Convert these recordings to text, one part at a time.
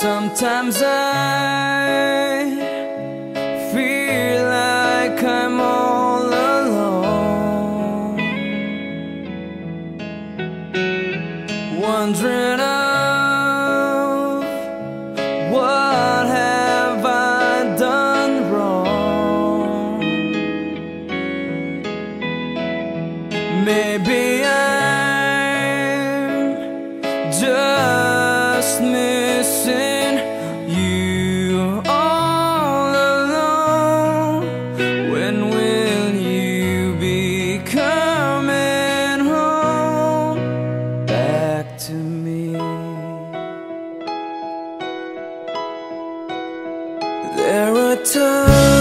Sometimes I feel like I'm all alone. Wondering of what have I done wrong? Maybe I'm just me missing you all alone. When will you be coming home back to me? There are times.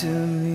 to me.